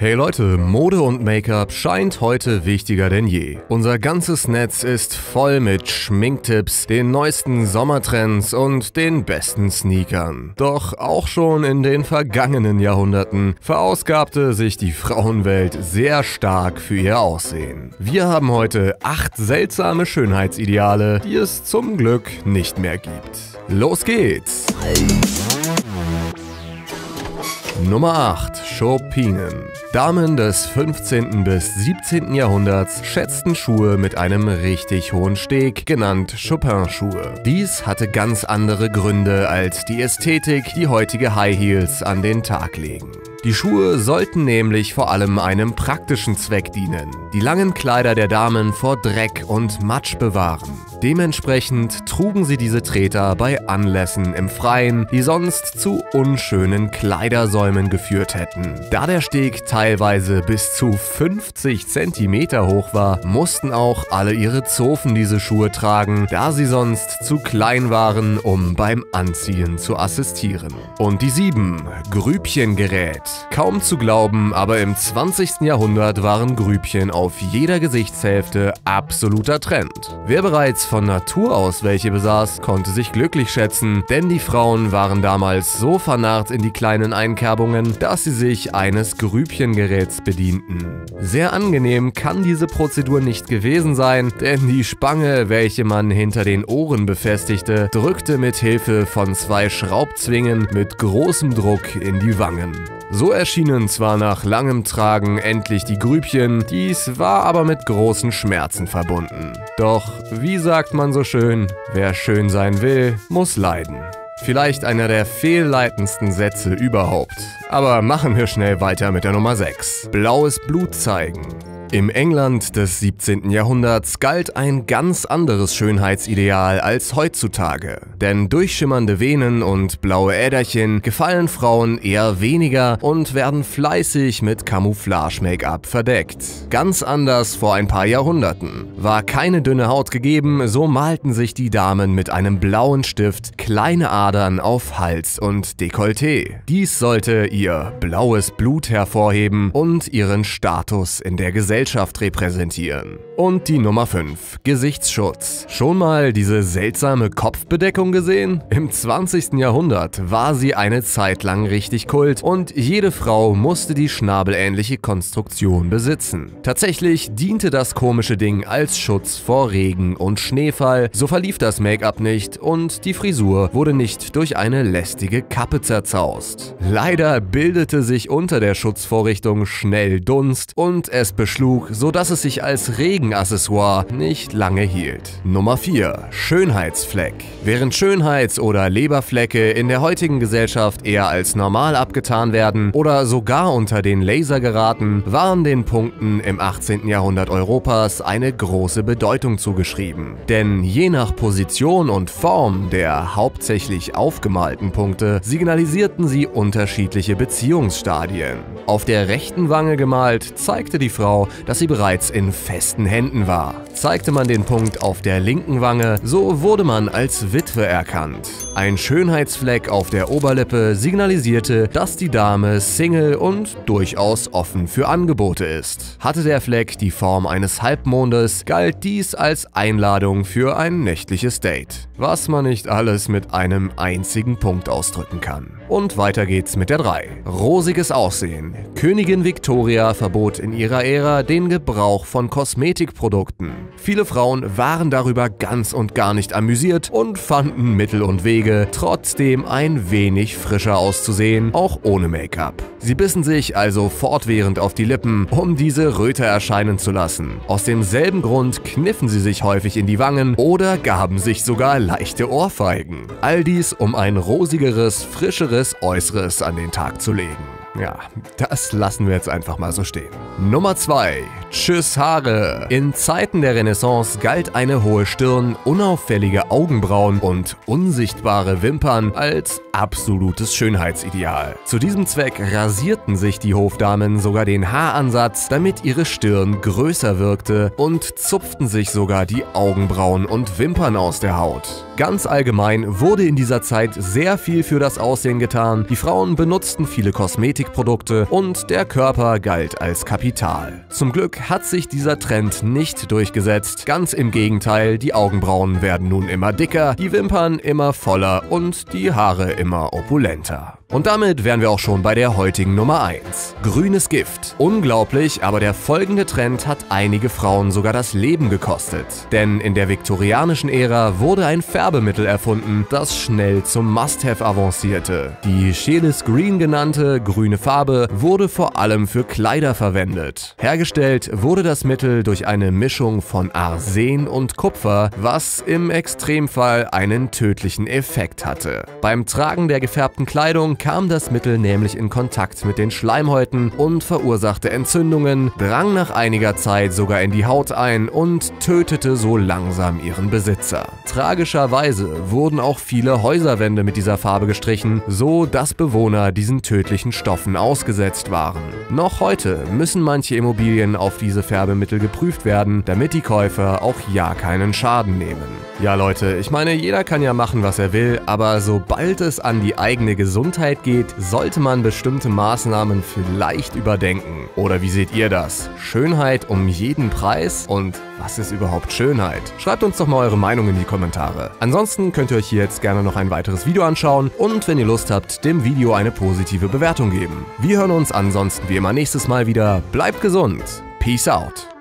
Hey Leute, Mode und Make-up scheint heute wichtiger denn je. Unser ganzes Netz ist voll mit Schminktipps, den neuesten Sommertrends und den besten Sneakern. Doch auch schon in den vergangenen Jahrhunderten verausgabte sich die Frauenwelt sehr stark für ihr Aussehen. Wir haben heute acht seltsame Schönheitsideale, die es zum Glück nicht mehr gibt. Los geht's! Nummer 8. Chopinen. Damen des 15. bis 17. Jahrhunderts schätzten Schuhe mit einem richtig hohen Steg, genannt Chopin-Schuhe. Dies hatte ganz andere Gründe als die Ästhetik, die heutige High Heels an den Tag legen. Die Schuhe sollten nämlich vor allem einem praktischen Zweck dienen, die langen Kleider der Damen vor Dreck und Matsch bewahren. Dementsprechend trugen sie diese Treter bei Anlässen im Freien, die sonst zu unschönen Kleidersäumen geführt hätten. Da der Steg teilweise bis zu 50 cm hoch war, mussten auch alle ihre Zofen diese Schuhe tragen, da sie sonst zu klein waren, um beim Anziehen zu assistieren. Und die 7. Grübchengerät. Kaum zu glauben, aber im 20. Jahrhundert waren Grübchen auf jeder Gesichtshälfte absoluter Trend. Wer bereits von Natur aus welche besaß, konnte sich glücklich schätzen, denn die Frauen waren damals so vernarrt in die kleinen Einkerbungen, dass sie sich eines Grübchengeräts bedienten. Sehr angenehm kann diese Prozedur nicht gewesen sein, denn die Spange, welche man hinter den Ohren befestigte, drückte mit Hilfe von zwei Schraubzwingen mit großem Druck in die Wangen. So erschienen zwar nach langem Tragen endlich die Grübchen, dies war aber mit großen Schmerzen verbunden. Doch, wie sagt man so schön, wer schön sein will, muss leiden. Vielleicht einer der fehlleitendsten Sätze überhaupt. Aber machen wir schnell weiter mit der Nummer 6. Blaues Blut zeigen. Im England des 17. Jahrhunderts galt ein ganz anderes Schönheitsideal als heutzutage. Denn durchschimmernde Venen und blaue Äderchen gefallen Frauen eher weniger und werden fleißig mit Camouflage-Make-up verdeckt. Ganz anders vor ein paar Jahrhunderten. War keine dünne Haut gegeben, so malten sich die Damen mit einem blauen Stift kleine Adern auf Hals und Dekolleté. Dies sollte ihr blaues Blut hervorheben und ihren Status in der Gesellschaft Gesellschaft repräsentieren. Und die Nummer 5. Gesichtsschutz. Schon mal diese seltsame Kopfbedeckung gesehen? Im 20. Jahrhundert war sie eine Zeit lang richtig kult und jede Frau musste die schnabelähnliche Konstruktion besitzen. Tatsächlich diente das komische Ding als Schutz vor Regen und Schneefall, so verlief das Make-up nicht und die Frisur wurde nicht durch eine lästige Kappe zerzaust. Leider bildete sich unter der Schutzvorrichtung schnell Dunst und es beschlug genug, sodass es sich als Regenaccessoire nicht lange hielt. Nummer 4. Schönheitsfleck. Während Schönheits- oder Leberflecke in der heutigen Gesellschaft eher als normal abgetan werden oder sogar unter den Laser geraten, waren den Punkten im 18. Jahrhundert Europas eine große Bedeutung zugeschrieben. Denn je nach Position und Form der hauptsächlich aufgemalten Punkte signalisierten sie unterschiedliche Beziehungsstadien. Auf der rechten Wange gemalt zeigte die Frau, dass sie bereits in festen Händen war. Zeigte man den Punkt auf der linken Wange, so wurde man als Witwe erkannt. Ein Schönheitsfleck auf der Oberlippe signalisierte, dass die Dame Single und durchaus offen für Angebote ist. Hatte der Fleck die Form eines Halbmondes, galt dies als Einladung für ein nächtliches Date. Was man nicht alles mit einem einzigen Punkt ausdrücken kann. Und weiter geht's mit der 3. Rosiges Aussehen. Königin Victoria verbot in ihrer Ära den Gebrauch von Kosmetikprodukten. Viele Frauen waren darüber ganz und gar nicht amüsiert und fanden Mittel und Wege, trotzdem ein wenig frischer auszusehen, auch ohne Make-up. Sie bissen sich also fortwährend auf die Lippen, um diese Röte erscheinen zu lassen. Aus demselben Grund kniffen sie sich häufig in die Wangen oder gaben sich sogar leichte Ohrfeigen. All dies, um ein rosigeres, frischeres Äußeres an den Tag zu legen. Ja, das lassen wir jetzt einfach mal so stehen. Nummer 2. Tschüss Haare. In Zeiten der Renaissance galt eine hohe Stirn, unauffällige Augenbrauen und unsichtbare Wimpern als absolutes Schönheitsideal. Zu diesem Zweck rasierten sich die Hofdamen sogar den Haaransatz, damit ihre Stirn größer wirkte und zupften sich sogar die Augenbrauen und Wimpern aus der Haut. Ganz allgemein wurde in dieser Zeit sehr viel für das Aussehen getan, die Frauen benutzten viele Kosmetikprodukte und der Körper galt als Kapital. Zum Glück hat sich dieser Trend nicht durchgesetzt, ganz im Gegenteil, die Augenbrauen werden nun immer dicker, die Wimpern immer voller und die Haare immer opulenter. Und damit wären wir auch schon bei der heutigen Nummer 1. Grünes Gift. Unglaublich, aber der folgende Trend hat einige Frauen sogar das Leben gekostet. Denn in der viktorianischen Ära wurde ein Färbemittel erfunden, das schnell zum Must-Have avancierte. Die Scheeles Green genannte grüne Farbe wurde vor allem für Kleider verwendet. Hergestellt wurde das Mittel durch eine Mischung von Arsen und Kupfer, was im Extremfall einen tödlichen Effekt hatte. Beim Tragen der gefärbten Kleidung kam das Mittel nämlich in Kontakt mit den Schleimhäuten und verursachte Entzündungen, drang nach einiger Zeit sogar in die Haut ein und tötete so langsam ihren Besitzer. Tragischerweise wurden auch viele Häuserwände mit dieser Farbe gestrichen, so dass Bewohner diesen tödlichen Stoffen ausgesetzt waren. Noch heute müssen manche Immobilien auf diese Färbemittel geprüft werden, damit die Käufer auch ja keinen Schaden nehmen. Ja Leute, ich meine, jeder kann ja machen, was er will, aber sobald es an die eigene Gesundheit geht, sollte man bestimmte Maßnahmen vielleicht überdenken. Oder wie seht ihr das? Schönheit um jeden Preis? Und was ist überhaupt Schönheit? Schreibt uns doch mal eure Meinung in die Kommentare. Ansonsten könnt ihr euch hier jetzt gerne noch ein weiteres Video anschauen und wenn ihr Lust habt, dem Video eine positive Bewertung geben. Wir hören uns ansonsten wie immer nächstes Mal wieder. Bleibt gesund. Peace out.